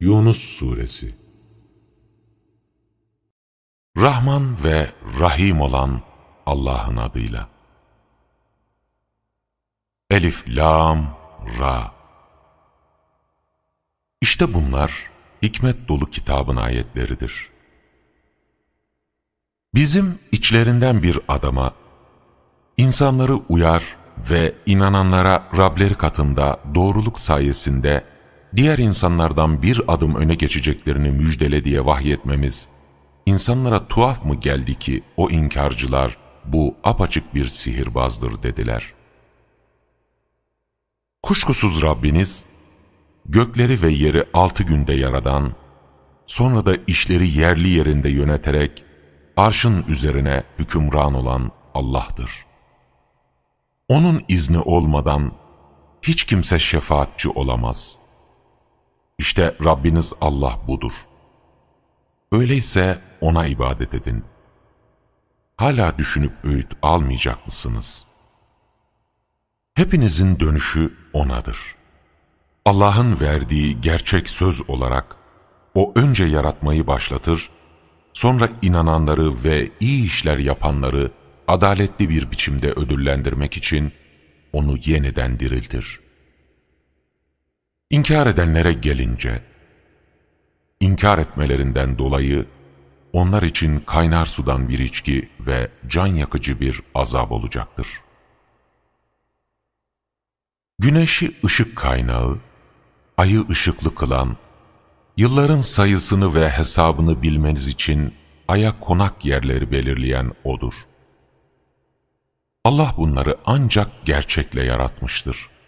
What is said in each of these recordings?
Yunus Suresi Rahman ve Rahim olan Allah'ın adıyla. Elif, Lam, Ra. İşte bunlar hikmet dolu kitabın ayetleridir. Bizim içlerinden bir adama, insanları uyar ve inananlara Rableri katında doğruluk sayesinde diğer insanlardan bir adım öne geçeceklerini müjdele diye vahyetmemiz, insanlara tuhaf mı geldi ki o inkarcılar bu apaçık bir sihirbazdır dediler. Kuşkusuz Rabbiniz, gökleri ve yeri altı günde yaradan, sonra da işleri yerli yerinde yöneterek, arşın üzerine hükümran olan Allah'tır. Onun izni olmadan hiç kimse şefaatçi olamaz. İşte Rabbiniz Allah budur. Öyleyse O'na ibadet edin. Hala düşünüp öğüt almayacak mısınız? Hepinizin dönüşü O'nadır. Allah'ın verdiği gerçek söz olarak O önce yaratmayı başlatır, sonra inananları ve iyi işler yapanları adaletli bir biçimde ödüllendirmek için onu yeniden diriltir. İnkar edenlere gelince, inkar etmelerinden dolayı onlar için kaynar sudan bir içki ve can yakıcı bir azap olacaktır. Güneşi ışık kaynağı, ayı ışıklı kılan, yılların sayısını ve hesabını bilmeniz için aya konak yerleri belirleyen O'dur. Allah bunları ancak gerçekle yaratmıştır.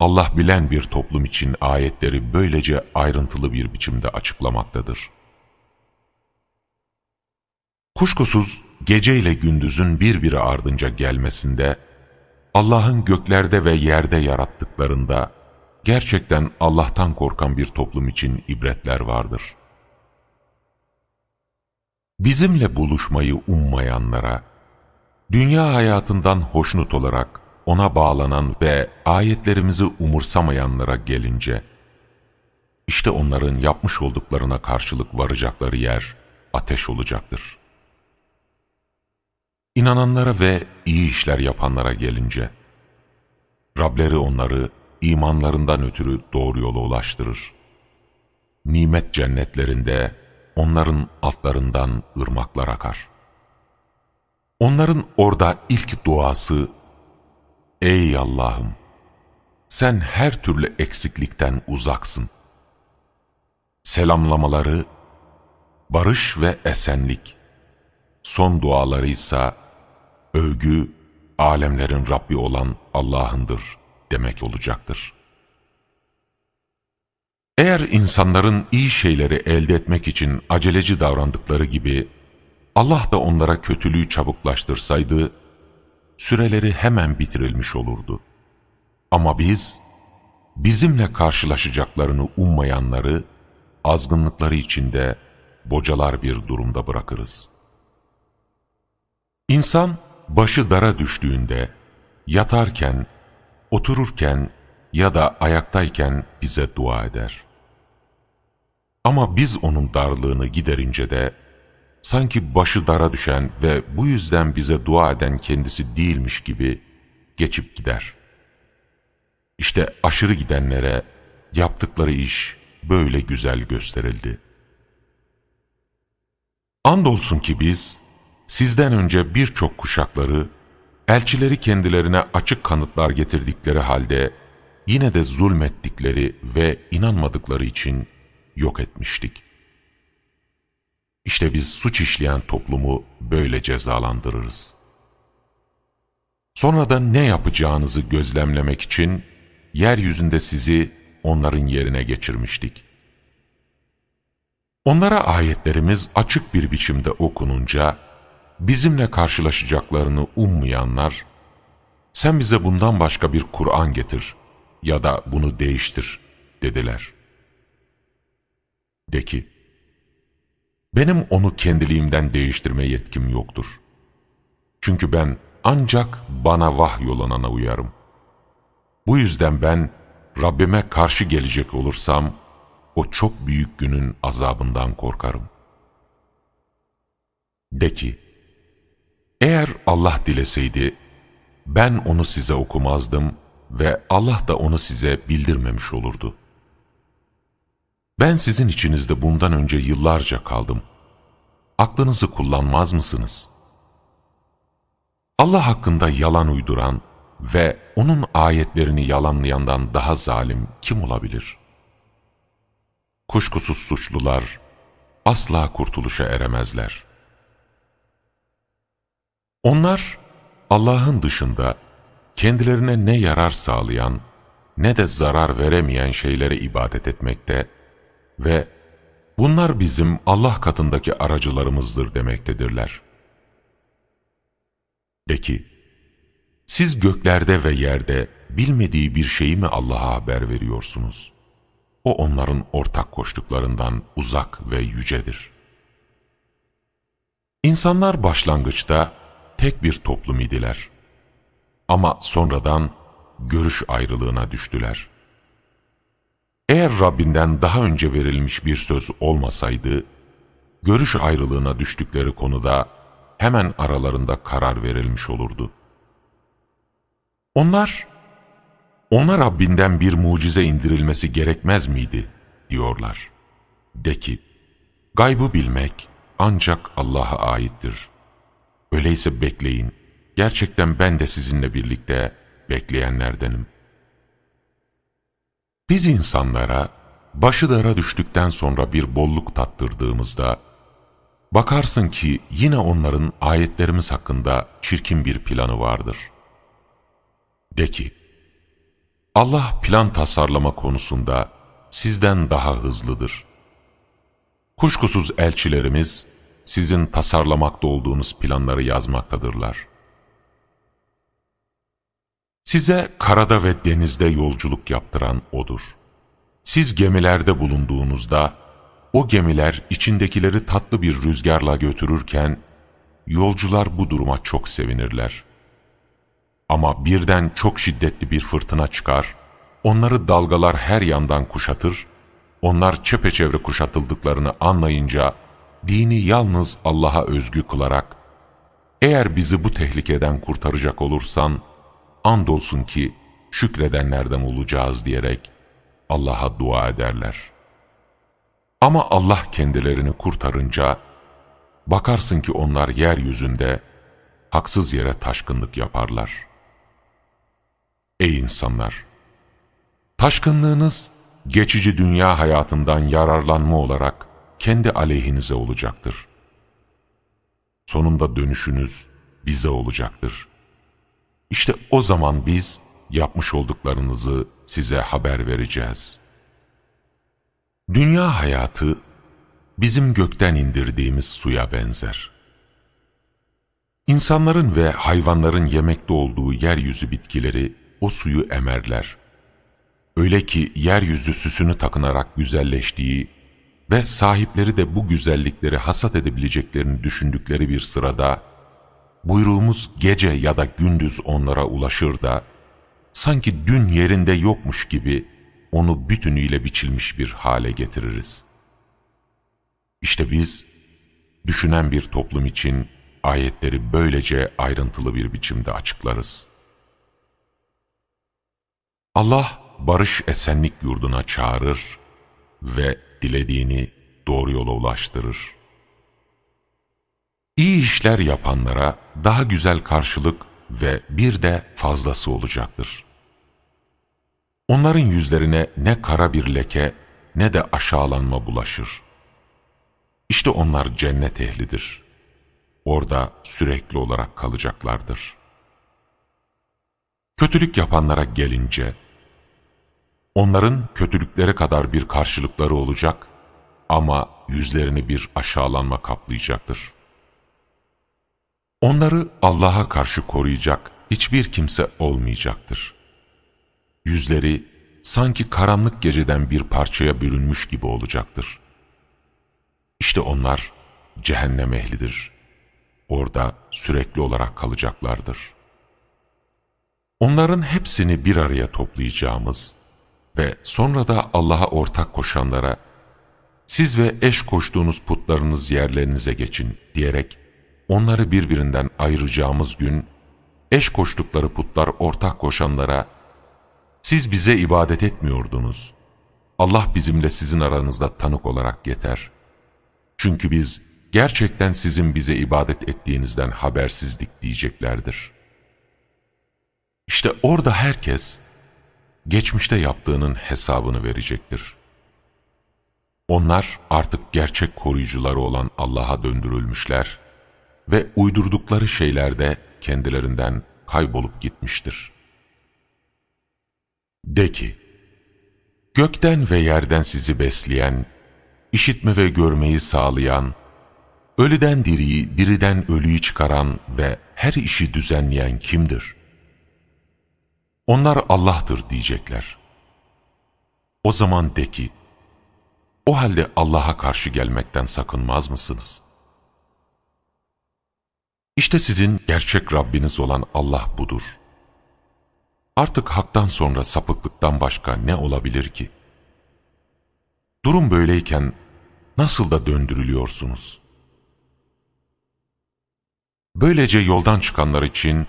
Allah bilen bir toplum için ayetleri böylece ayrıntılı bir biçimde açıklamaktadır. Kuşkusuz gece ile gündüzün birbiri ardınca gelmesinde, Allah'ın göklerde ve yerde yarattıklarında, gerçekten Allah'tan korkan bir toplum için ibretler vardır. Bizimle buluşmayı ummayanlara, dünya hayatından hoşnut olarak ona bağlanan ve ayetlerimizi umursamayanlara gelince, işte onların yapmış olduklarına karşılık varacakları yer ateş olacaktır. İnananlara ve iyi işler yapanlara gelince, Rableri onları imanlarından ötürü doğru yola ulaştırır. Nimet cennetlerinde onların altlarından ırmaklar akar. Onların orada ilk duası, Ey Allah'ım! Sen her türlü eksiklikten uzaksın. Selamlamaları, barış ve esenlik. Son duaları ise, övgü, alemlerin Rabbi olan Allah'ındır demek olacaktır. Eğer insanların iyi şeyleri elde etmek için aceleci davrandıkları gibi, Allah da onlara kötülüğü çabuklaştırsaydı, süreleri hemen bitirilmiş olurdu. Ama biz, bizimle karşılaşacaklarını ummayanları, azgınlıkları içinde bocalar bir durumda bırakırız. İnsan, başı dara düştüğünde, yatarken, otururken ya da ayaktayken bize dua eder. Ama biz onun darlığını giderince de, sanki başı dara düşen ve bu yüzden bize dua eden kendisi değilmiş gibi geçip gider. İşte aşırı gidenlere yaptıkları iş böyle güzel gösterildi. Andolsun ki biz, sizden önce birçok kuşakları, elçileri kendilerine açık kanıtlar getirdikleri halde, yine de zulmettikleri ve inanmadıkları için yok etmiştik. İşte biz suç işleyen toplumu böyle cezalandırırız. Sonra da ne yapacağınızı gözlemlemek için yeryüzünde sizi onların yerine geçirmiştik. Onlara ayetlerimiz açık bir biçimde okununca, bizimle karşılaşacaklarını ummayanlar, sen bize bundan başka bir Kur'an getir ya da bunu değiştir dediler. De ki, benim onu kendiliğimden değiştirme yetkim yoktur. Çünkü ben ancak bana vahyolunana uyarım. Bu yüzden ben Rabbime karşı gelecek olursam, o çok büyük günün azabından korkarım. De ki, eğer Allah dileseydi, ben onu size okumazdım ve Allah da onu size bildirmemiş olurdu. Ben sizin içinizde bundan önce yıllarca kaldım. Aklınızı kullanmaz mısınız? Allah hakkında yalan uyduran ve onun ayetlerini yalanlayandan daha zalim kim olabilir? Kuşkusuz suçlular asla kurtuluşa eremezler. Onlar Allah'ın dışında kendilerine ne yarar sağlayan ne de zarar veremeyen şeylere ibadet etmekte ve bunlar bizim Allah katındaki aracılarımızdır demektedirler. De ki, siz göklerde ve yerde bilmediği bir şeyi mi Allah'a haber veriyorsunuz? O onların ortak koştuklarından uzak ve yücedir. İnsanlar başlangıçta tek bir toplum idiler. Ama sonradan görüş ayrılığına düştüler. Eğer Rabbinden daha önce verilmiş bir söz olmasaydı, görüş ayrılığına düştükleri konuda hemen aralarında karar verilmiş olurdu. Onlar, ona Rabbinden bir mucize indirilmesi gerekmez miydi, diyorlar. De ki, gaybı bilmek ancak Allah'a aittir. Öyleyse bekleyin, gerçekten ben de sizinle birlikte bekleyenlerdenim. Biz insanlara, başı dara düştükten sonra bir bolluk tattırdığımızda, bakarsın ki yine onların ayetlerimiz hakkında çirkin bir planı vardır. De ki, Allah plan tasarlama konusunda sizden daha hızlıdır. Kuşkusuz elçilerimiz, sizin tasarlamakta olduğunuz planları yazmaktadırlar. Size karada ve denizde yolculuk yaptıran O'dur. Siz gemilerde bulunduğunuzda, o gemiler içindekileri tatlı bir rüzgarla götürürken, yolcular bu duruma çok sevinirler. Ama birden çok şiddetli bir fırtına çıkar, onları dalgalar her yandan kuşatır, onlar çepeçevre kuşatıldıklarını anlayınca, dini yalnız Allah'a özgü kılarak, eğer bizi bu tehlikeden kurtaracak olursan, andolsun ki şükredenlerden olacağız diyerek Allah'a dua ederler. Ama Allah kendilerini kurtarınca, bakarsın ki onlar yeryüzünde haksız yere taşkınlık yaparlar. Ey insanlar! Taşkınlığınız geçici dünya hayatından yararlanma olarak kendi aleyhinize olacaktır. Sonunda dönüşünüz bize olacaktır. İşte o zaman biz yapmış olduklarınızı size haber vereceğiz. Dünya hayatı bizim gökten indirdiğimiz suya benzer. İnsanların ve hayvanların yemekte olduğu yeryüzü bitkileri o suyu emerler. Öyle ki yeryüzü süsünü takınarak güzelleştiği ve sahipleri de bu güzellikleri hasat edebileceklerini düşündükleri bir sırada, buyruğumuz gece ya da gündüz onlara ulaşır da, sanki dün yerinde yokmuş gibi onu bütünüyle biçilmiş bir hale getiririz. İşte biz, düşünen bir toplum için ayetleri böylece ayrıntılı bir biçimde açıklarız. Allah, barış esenlik yurduna çağırır ve dilediğini doğru yola ulaştırır. İyi işler yapanlara daha güzel karşılık ve bir de fazlası olacaktır. Onların yüzlerine ne kara bir leke ne de aşağılanma bulaşır. İşte onlar cennet ehlidir. Orada sürekli olarak kalacaklardır. Kötülük yapanlara gelince, Onların kötülükleri kadar bir karşılıkları olacak ama yüzlerini bir aşağılanma kaplayacaktır. Onları Allah'a karşı koruyacak hiçbir kimse olmayacaktır. Yüzleri sanki karanlık geceden bir parçaya bürünmüş gibi olacaktır. İşte onlar cehennem ehlidir. Orada sürekli olarak kalacaklardır. Onların hepsini bir araya toplayacağımız ve sonra da Allah'a ortak koşanlara, siz ve eş koştuğunuz putlarınız yerlerinize geçin diyerek, onları birbirinden ayıracağımız gün, eş koştukları putlar ortak koşanlara, siz bize ibadet etmiyordunuz. Allah bizimle sizin aranızda tanık olarak yeter. Çünkü biz gerçekten sizin bize ibadet ettiğinizden habersizdik diyeceklerdir. İşte orada herkes, geçmişte yaptığının hesabını verecektir. Onlar artık gerçek koruyucuları olan Allah'a döndürülmüşler ve uydurdukları şeylerde kendilerinden kaybolup gitmiştir. De ki, gökten ve yerden sizi besleyen, işitme ve görmeyi sağlayan, ölüden diriyi, diriden ölüyü çıkaran ve her işi düzenleyen kimdir? Onlar Allah'tır diyecekler. O zaman de ki, o halde Allah'a karşı gelmekten sakınmaz mısınız? İşte sizin gerçek Rabbiniz olan Allah budur. Artık haktan sonra sapıklıktan başka ne olabilir ki? Durum böyleyken nasıl da döndürülüyorsunuz? Böylece yoldan çıkanlar için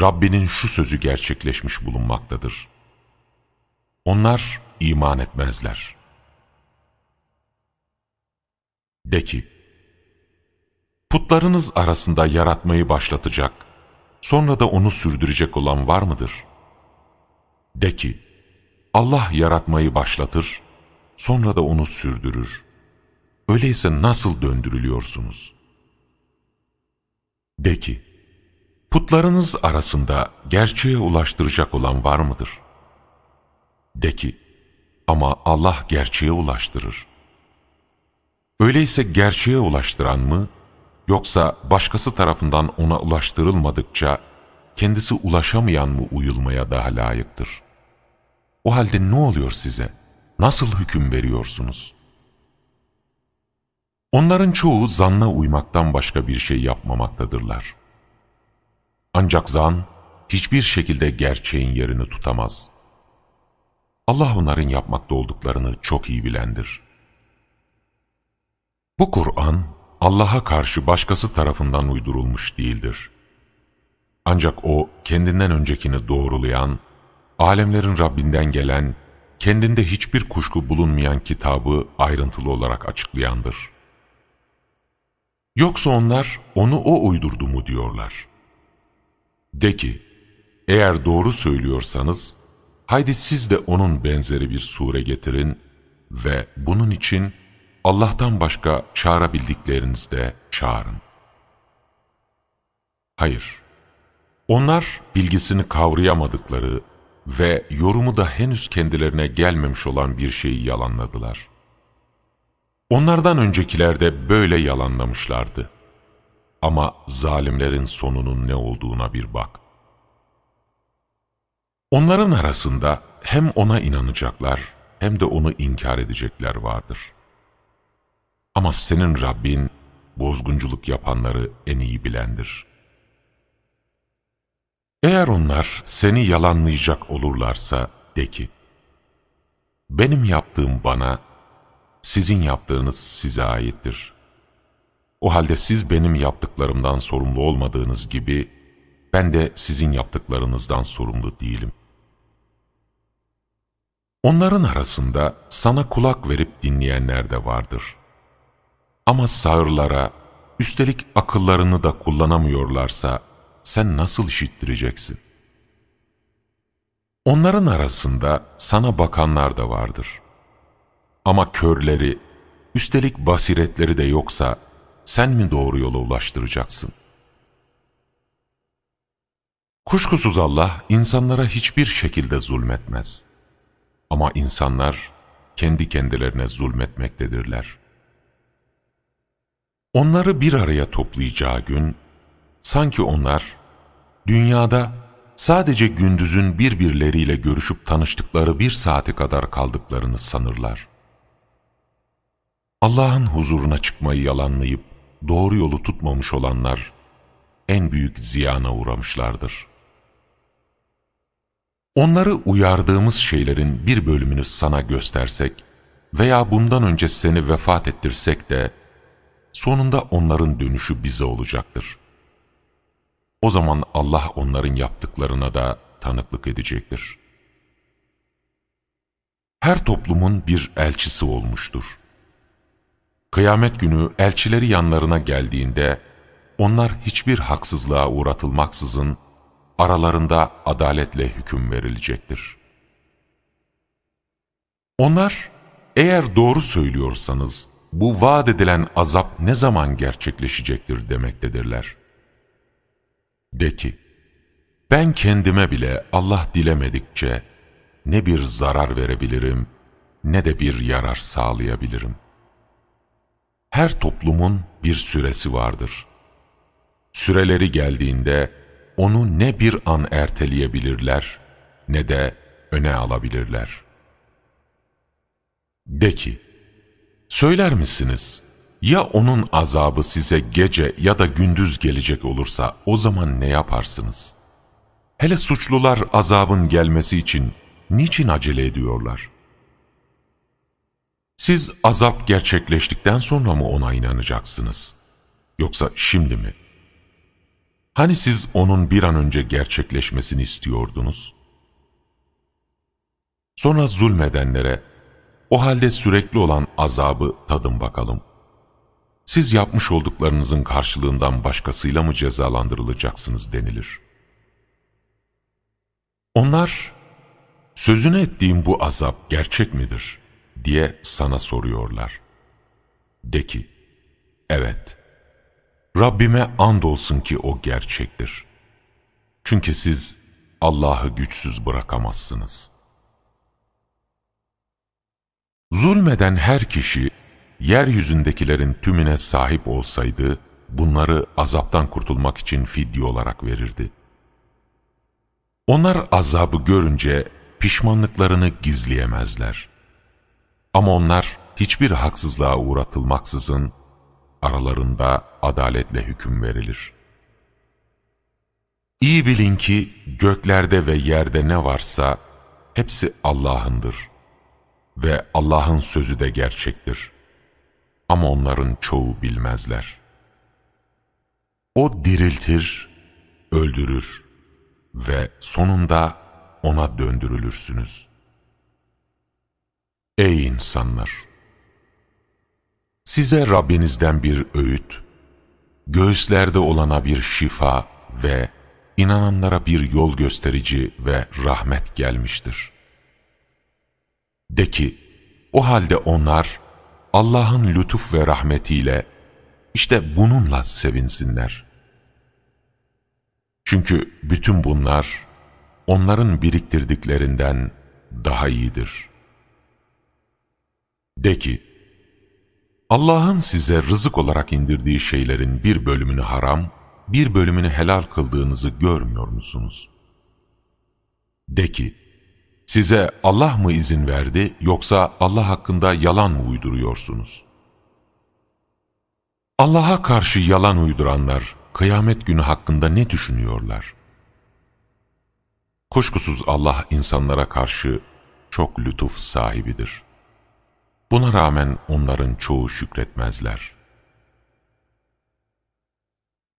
Rabbinin şu sözü gerçekleşmiş bulunmaktadır. Onlar iman etmezler. De ki, putlarınız arasında yaratmayı başlatacak, sonra da onu sürdürecek olan var mıdır? De ki, Allah yaratmayı başlatır, sonra da onu sürdürür. Öyleyse nasıl döndürülüyorsunuz? De ki, putlarınız arasında gerçeğe ulaştıracak olan var mıdır? De ki, ama Allah gerçeğe ulaştırır. Öyleyse gerçeğe ulaştıran mı, yoksa başkası tarafından ona ulaştırılmadıkça kendisi ulaşamayan mı uyulmaya daha layıktır? O halde ne oluyor size? Nasıl hüküm veriyorsunuz? Onların çoğu zanna uymaktan başka bir şey yapmamaktadırlar. Ancak zan hiçbir şekilde gerçeğin yerini tutamaz. Allah onların yapmakta olduklarını çok iyi bilendir. Bu Kur'an, Allah'a karşı başkası tarafından uydurulmuş değildir. Ancak O, kendinden öncekini doğrulayan, alemlerin Rabbinden gelen, kendinde hiçbir kuşku bulunmayan kitabı ayrıntılı olarak açıklayandır. Yoksa onlar onu o uydurdu mu diyorlar. De ki, eğer doğru söylüyorsanız, haydi siz de onun benzeri bir sure getirin ve bunun için Allah'tan başka çağırabildiklerinizde çağırın. Hayır, onlar bilgisini kavrayamadıkları ve yorumu da henüz kendilerine gelmemiş olan bir şeyi yalanladılar. Onlardan öncekiler de böyle yalanlamışlardı. Ama zalimlerin sonunun ne olduğuna bir bak. Onların arasında hem ona inanacaklar hem de onu inkar edecekler vardır.'' Ama senin Rabbin bozgunculuk yapanları en iyi bilendir. Eğer onlar seni yalanlayacak olurlarsa de ki, benim yaptığım bana, sizin yaptığınız size aittir. O halde siz benim yaptıklarımdan sorumlu olmadığınız gibi, ben de sizin yaptıklarınızdan sorumlu değilim. Onların arasında sana kulak verip dinleyenler de vardır. Ama sağırlara, üstelik akıllarını da kullanamıyorlarsa sen nasıl işittireceksin? Onların arasında sana bakanlar da vardır. Ama körleri, üstelik basiretleri de yoksa sen mi doğru yola ulaştıracaksın? Kuşkusuz Allah insanlara hiçbir şekilde zulmetmez. Ama insanlar kendi kendilerine zulmetmektedirler. Onları bir araya toplayacağı gün, sanki onlar, dünyada sadece gündüzün birbirleriyle görüşüp tanıştıkları bir saati kadar kaldıklarını sanırlar. Allah'ın huzuruna çıkmayı yalanlayıp doğru yolu tutmamış olanlar en büyük ziyana uğramışlardır. Onları uyardığımız şeylerin bir bölümünü sana göstersek veya bundan önce seni vefat ettirsek de sonunda onların dönüşü bize olacaktır. O zaman Allah onların yaptıklarına da tanıklık edecektir. Her toplumun bir elçisi olmuştur. Kıyamet günü elçileri yanlarına geldiğinde onlar hiçbir haksızlığa uğratılmaksızın aralarında adaletle hüküm verilecektir. Onlar eğer doğru söylüyorsanız bu vaat edilen azap ne zaman gerçekleşecektir demektedirler. De ki, ben kendime bile Allah dilemedikçe ne bir zarar verebilirim ne de bir yarar sağlayabilirim. Her toplumun bir süresi vardır. Süreleri geldiğinde onu ne bir an erteleyebilirler ne de öne alabilirler. De ki, söyler misiniz, ya onun azabı size gece ya da gündüz gelecek olursa o zaman ne yaparsınız? Hele suçlular azabın gelmesi için niçin acele ediyorlar? Siz azap gerçekleştikten sonra mı ona inanacaksınız? Yoksa şimdi mi? Hani siz onun bir an önce gerçekleşmesini istiyordunuz? Sonra zulmedenlere, o halde sürekli olan azabı tadın bakalım. Siz yapmış olduklarınızın karşılığından başkasıyla mı cezalandırılacaksınız denilir. Onlar, sözünü ettiğim bu azap gerçek midir diye sana soruyorlar. De ki, evet, Rabbime andolsun ki o gerçektir. Çünkü siz Allah'ı güçsüz bırakamazsınız. Zulmeden her kişi, yeryüzündekilerin tümüne sahip olsaydı, bunları azaptan kurtulmak için fidye olarak verirdi. Onlar azabı görünce pişmanlıklarını gizleyemezler. Ama onlar hiçbir haksızlığa uğratılmaksızın aralarında adaletle hüküm verilir. İyi bilin ki göklerde ve yerde ne varsa hepsi Allah'ındır ve Allah'ın sözü de gerçektir. Ama onların çoğu bilmezler. O diriltir, öldürür ve sonunda ona döndürülürsünüz. Ey insanlar! Size Rabbinizden bir öğüt, göğüslerde olana bir şifa ve inananlara bir yol gösterici ve rahmet gelmiştir. De ki, o halde onlar Allah'ın lütuf ve rahmetiyle işte bununla sevinsinler. Çünkü bütün bunlar onların biriktirdiklerinden daha iyidir. De ki, Allah'ın size rızık olarak indirdiği şeylerin bir bölümünü haram, bir bölümünü helal kıldığınızı görmüyor musunuz? De ki, size Allah mı izin verdi yoksa Allah hakkında yalan mı uyduruyorsunuz? Allah'a karşı yalan uyduranlar kıyamet günü hakkında ne düşünüyorlar? Kuşkusuz Allah insanlara karşı çok lütuf sahibidir. Buna rağmen onların çoğu şükretmezler.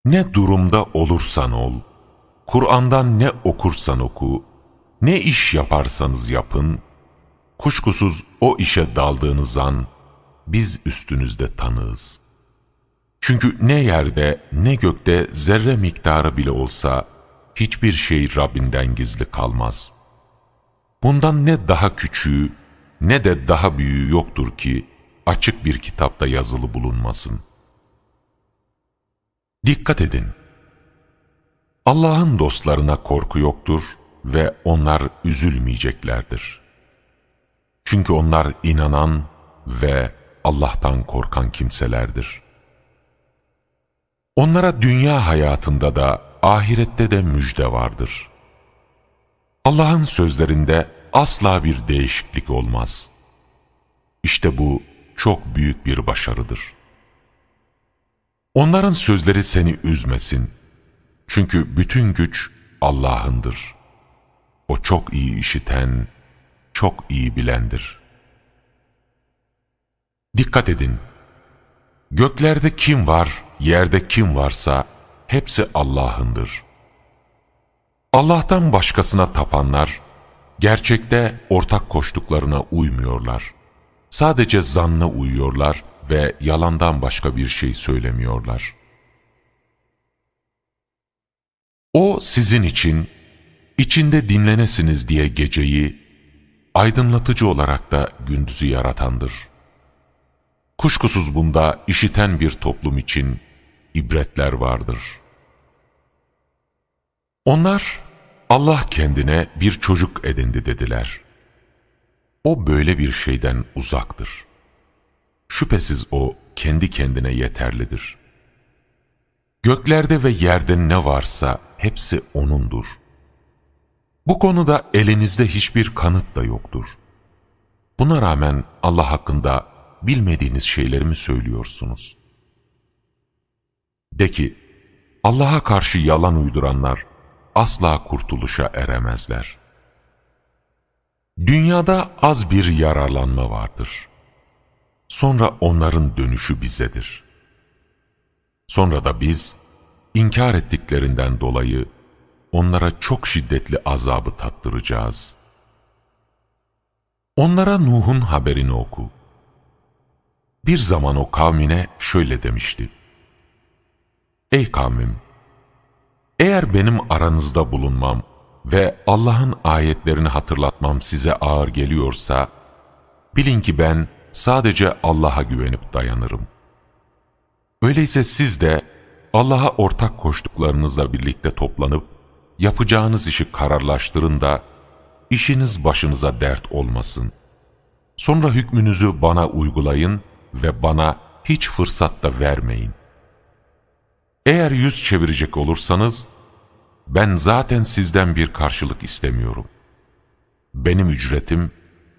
Ne durumda olursan ol, Kur'an'dan ne okursan oku, ne iş yaparsanız yapın, kuşkusuz o işe daldığınız an biz üstünüzde tanığız. Çünkü ne yerde ne gökte zerre miktarı bile olsa hiçbir şey Rabbinden gizli kalmaz. Bundan ne daha küçüğü ne de daha büyüğü yoktur ki açık bir kitapta yazılı bulunmasın. Dikkat edin! Allah'ın dostlarına korku yoktur ve onlar üzülmeyeceklerdir. Çünkü onlar inanan ve Allah'tan korkan kimselerdir. Onlara dünya hayatında da ahirette de müjde vardır. Allah'ın sözlerinde asla bir değişiklik olmaz. İşte bu çok büyük bir başarıdır. Onların sözleri seni üzmesin. Çünkü bütün güç Allah'ındır. O çok iyi işiten, çok iyi bilendir. Dikkat edin! Göklerde kim var, yerde kim varsa hepsi Allah'ındır. Allah'tan başkasına tapanlar, gerçekte ortak koştuklarına uymuyorlar. Sadece zanna uyuyorlar ve yalandan başka bir şey söylemiyorlar. O sizin için, içinde dinlenesiniz diye geceyi, aydınlatıcı olarak da gündüzü yaratandır. Kuşkusuz bunda işiten bir toplum için ibretler vardır. Onlar, Allah kendine bir çocuk edindi dediler. O böyle bir şeyden uzaktır. Şüphesiz o kendi kendine yeterlidir. Göklerde ve yerde ne varsa hepsi O'nundur. Bu konuda elinizde hiçbir kanıt da yoktur. Buna rağmen Allah hakkında bilmediğiniz şeyleri mi söylüyorsunuz? De ki, Allah'a karşı yalan uyduranlar asla kurtuluşa eremezler. Dünyada az bir yararlanma vardır. Sonra onların dönüşü bizedir. Sonra da biz, inkar ettiklerinden dolayı onlara çok şiddetli azabı tattıracağız. Onlara Nuh'un haberini oku. Bir zaman o kavmine şöyle demişti. Ey kavmim! Eğer benim aranızda bulunmam ve Allah'ın ayetlerini hatırlatmam size ağır geliyorsa, bilin ki ben sadece Allah'a güvenip dayanırım. Öyleyse siz de Allah'a ortak koştuklarınızla birlikte toplanıp, yapacağınız işi kararlaştırın da, işiniz başınıza dert olmasın. Sonra hükmünüzü bana uygulayın ve bana hiç fırsat da vermeyin. Eğer yüz çevirecek olursanız, ben zaten sizden bir karşılık istemiyorum. Benim ücretim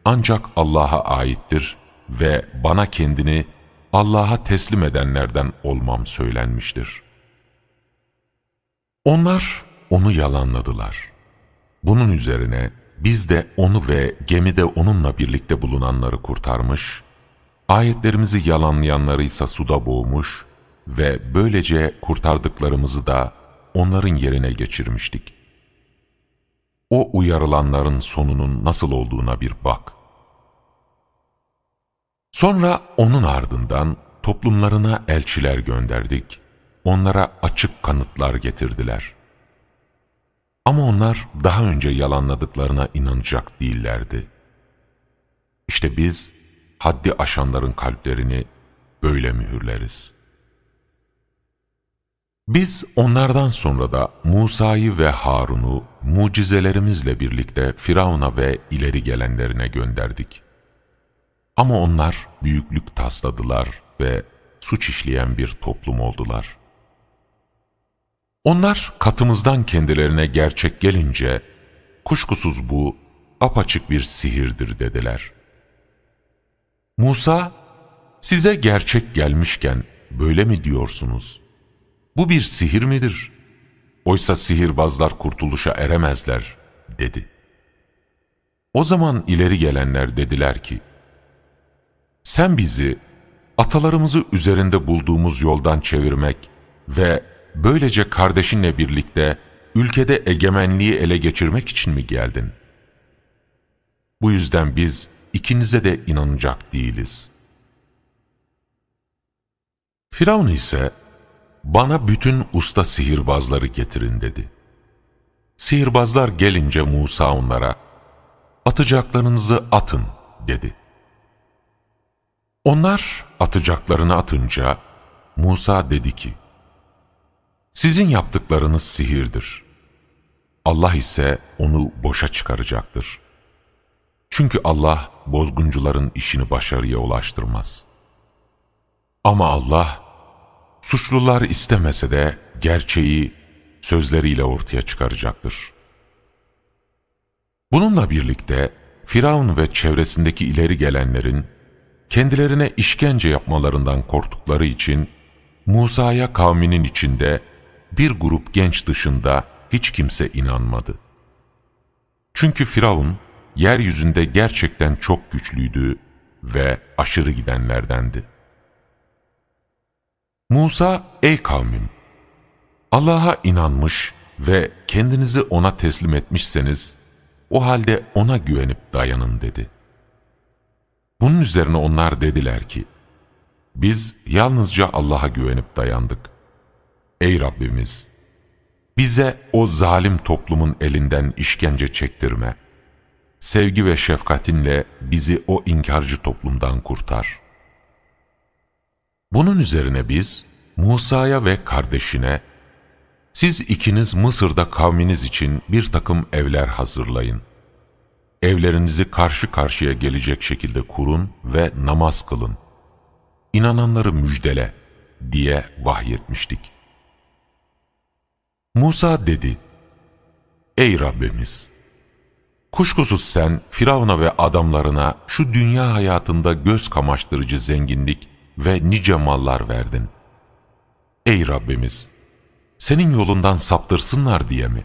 ancak Allah'a aittir ve bana kendini Allah'a teslim edenlerden olmam söylenmiştir. Onlar onu yalanladılar. Bunun üzerine biz de onu ve gemide onunla birlikte bulunanları kurtarmış, ayetlerimizi yalanlayanları ise suda boğmuş ve böylece kurtardıklarımızı da onların yerine geçirmiştik. O uyarılanların sonunun nasıl olduğuna bir bak. Sonra onun ardından toplumlarına elçiler gönderdik. Onlara açık kanıtlar getirdiler. Ama onlar daha önce yalanladıklarına inanacak değillerdi. İşte biz haddi aşanların kalplerini böyle mühürleriz.'' Biz onlardan sonra da Musa'yı ve Harun'u mucizelerimizle birlikte Firavun'a ve ileri gelenlerine gönderdik. Ama onlar büyüklük tasladılar ve suç işleyen bir toplum oldular. Onlar katımızdan kendilerine gerçek gelince, kuşkusuz bu apaçık bir sihirdir dediler. Musa, size gerçek gelmişken böyle mi diyorsunuz? Bu bir sihir midir? Oysa sihirbazlar kurtuluşa eremezler, dedi. O zaman ileri gelenler dediler ki, Sen bizi atalarımızı üzerinde bulduğumuz yoldan çevirmek ve böylece kardeşinle birlikte ülkede egemenliği ele geçirmek için mi geldin? Bu yüzden biz ikinize de inanacak değiliz. Firavun ise bana bütün usta sihirbazları getirin dedi. Sihirbazlar gelince Musa onlara, atacaklarınızı atın dedi. Onlar atacaklarını atınca Musa dedi ki, sizin yaptıklarınız sihirdir. Allah ise onu boşa çıkaracaktır. Çünkü Allah bozguncuların işini başarıya ulaştırmaz. Ama Allah Suçlular istemese de gerçeği sözleriyle ortaya çıkaracaktır. Bununla birlikte Firavun ve çevresindeki ileri gelenlerin kendilerine işkence yapmalarından korktukları için Musa'ya kavminin içinde bir grup genç dışında hiç kimse inanmadı. Çünkü Firavun, yeryüzünde gerçekten çok güçlüydü ve aşırı gidenlerdendi. Musa, ey kavmim! Allah'a inanmış ve kendinizi O'na teslim etmişseniz, o halde O'na güvenip dayanın dedi. Bunun üzerine onlar dediler ki, biz yalnızca Allah'a güvenip dayandık. Ey Rabbimiz! Bize o zalim toplumun elinden işkence çektirme. Sevgi ve şefkatinle bizi o inkarcı toplumdan kurtar. Bunun üzerine biz Musa'ya ve kardeşine siz ikiniz Mısır'da kavminiz için bir takım evler hazırlayın. Evlerinizi karşı karşıya gelecek şekilde kurun ve namaz kılın. İnananları müjdele diye vahyetmiştik. Musa dedi, Ey Rabbimiz! Kuşkusuz sen Firavun'a ve adamlarına şu dünya hayatında göz kamaştırıcı zenginlik ve nice mallar verdin. Ey Rabbimiz! Senin yolundan saptırsınlar diye mi?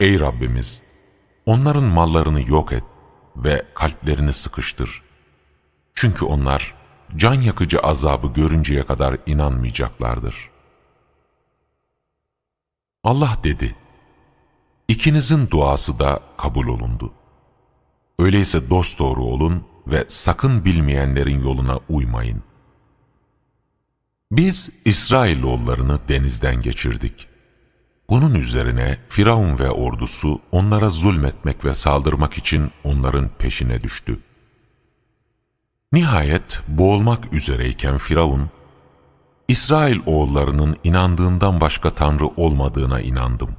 Ey Rabbimiz! Onların mallarını yok et ve kalplerini sıkıştır. Çünkü onlar can yakıcı azabı görünceye kadar inanmayacaklardır. Allah dedi, İkinizin duası da kabul olundu. Öyleyse dosdoğru olun ve sakın bilmeyenlerin yoluna uymayın. Biz İsrailoğullarını denizden geçirdik. Bunun üzerine Firavun ve ordusu onlara zulmetmek ve saldırmak için onların peşine düştü. Nihayet boğulmak üzereyken Firavun, İsrail oğullarının inandığından başka tanrı olmadığına inandım.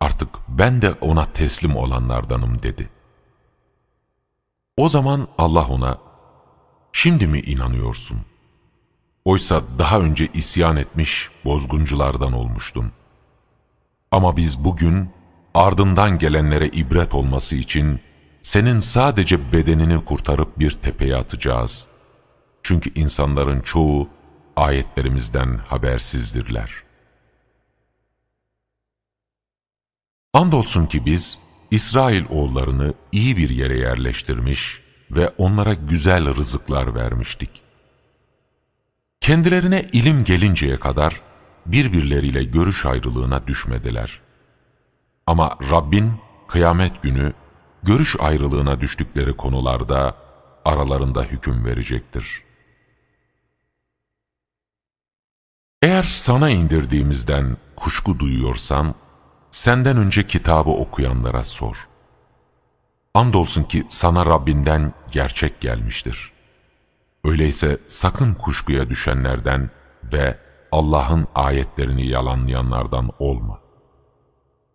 Artık ben de ona teslim olanlardanım dedi. O zaman Allah ona, şimdi mi inanıyorsun? Oysa daha önce isyan etmiş bozgunculardan olmuştun. Ama biz bugün ardından gelenlere ibret olması için senin sadece bedenini kurtarıp bir tepeye atacağız. Çünkü insanların çoğu ayetlerimizden habersizdirler. Andolsun ki biz İsrail oğullarını iyi bir yere yerleştirmiş ve onlara güzel rızıklar vermiştik. Kendilerine ilim gelinceye kadar birbirleriyle görüş ayrılığına düşmediler. Ama Rabbin kıyamet günü görüş ayrılığına düştükleri konularda aralarında hüküm verecektir. Eğer sana indirdiğimizden kuşku duyuyorsan, senden önce kitabı okuyanlara sor. Andolsun ki sana Rabbinden gerçek gelmiştir. Öyleyse sakın kuşkuya düşenlerden ve Allah'ın ayetlerini yalanlayanlardan olma.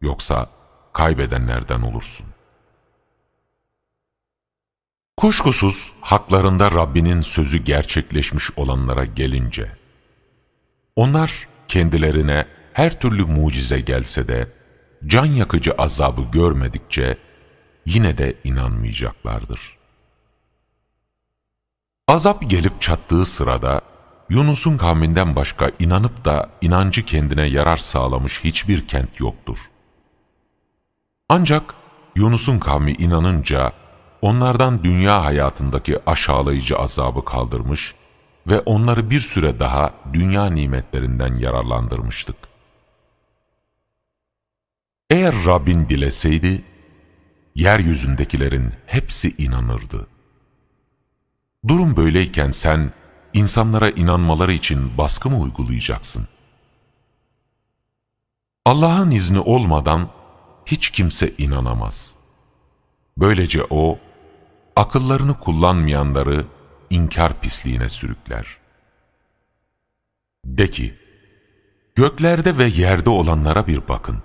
Yoksa kaybedenlerden olursun. Kuşkusuz haklarında Rabbinin sözü gerçekleşmiş olanlara gelince, onlar kendilerine her türlü mucize gelse de, can yakıcı azabı görmedikçe, yine de inanmayacaklardır. Azap gelip çattığı sırada, Yunus'un kavminden başka inanıp da inancı kendine yarar sağlamış hiçbir kent yoktur. Ancak Yunus'un kavmi inanınca, onlardan dünya hayatındaki aşağılayıcı azabı kaldırmış ve onları bir süre daha dünya nimetlerinden yararlandırmıştık. Eğer Rabbin dileseydi, yeryüzündekilerin hepsi inanırdı. Durum böyleyken sen, insanlara inanmaları için baskı mı uygulayacaksın? Allah'ın izni olmadan hiç kimse inanamaz. Böylece O, akıllarını kullanmayanları inkar pisliğine sürükler. De ki, göklerde ve yerde olanlara bir bakın.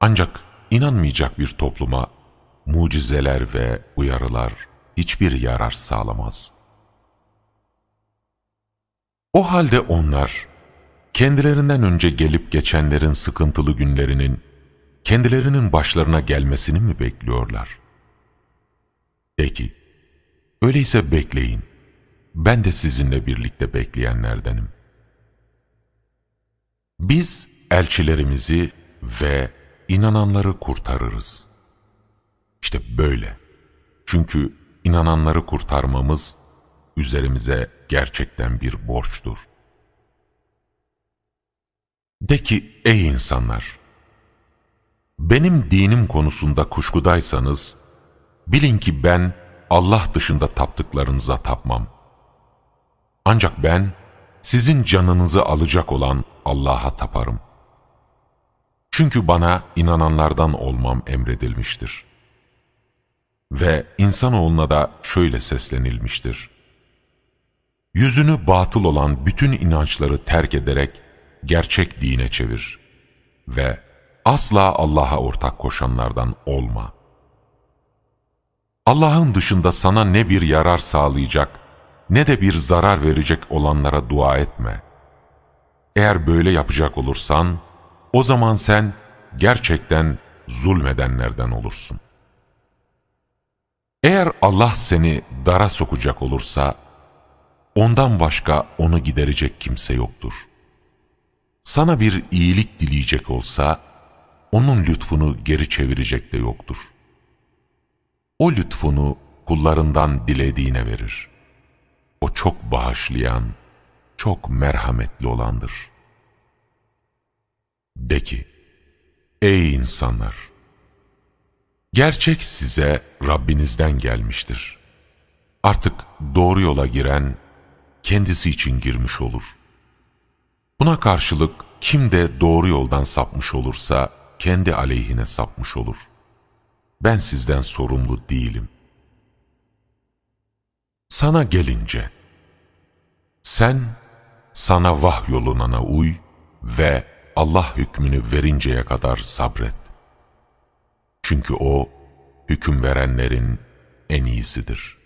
Ancak inanmayacak bir topluma mucizeler ve uyarılar hiçbir yarar sağlamaz. O halde onlar, kendilerinden önce gelip geçenlerin sıkıntılı günlerinin, kendilerinin başlarına gelmesini mi bekliyorlar? De ki, öyleyse bekleyin, ben de sizinle birlikte bekleyenlerdenim. Biz elçilerimizi ve inananları kurtarırız. İşte böyle. Çünkü inananları kurtarmamız üzerimize gerçekten bir borçtur. De ki ey insanlar! Benim dinim konusunda kuşkudaysanız, bilin ki ben Allah dışında taptıklarınıza tapmam. Ancak ben sizin canınızı alacak olan Allah'a taparım. Çünkü bana inananlardan olmam emredilmiştir. Ve insanoğluna da şöyle seslenilmiştir. Yüzünü batıl olan bütün inançları terk ederek gerçek dine çevir ve asla Allah'a ortak koşanlardan olma. Allah'ın dışında sana ne bir yarar sağlayacak ne de bir zarar verecek olanlara dua etme. Eğer böyle yapacak olursan, o zaman sen gerçekten zulmedenlerden olursun. Eğer Allah seni dara sokacak olursa, ondan başka onu giderecek kimse yoktur. Sana bir iyilik dileyecek olsa, onun lütfunu geri çevirecek de yoktur. O lütfunu kullarından dilediğine verir. O çok bağışlayan, çok merhametli olandır. De ki, ey insanlar! Gerçek size Rabbinizden gelmiştir. Artık doğru yola giren, kendisi için girmiş olur. Buna karşılık kim de doğru yoldan sapmış olursa, kendi aleyhine sapmış olur. Ben sizden sorumlu değilim. Sana gelince, sen sana vahyolunana uy ve Allah hükmünü verinceye kadar sabret. Çünkü O, hüküm verenlerin en iyisidir.''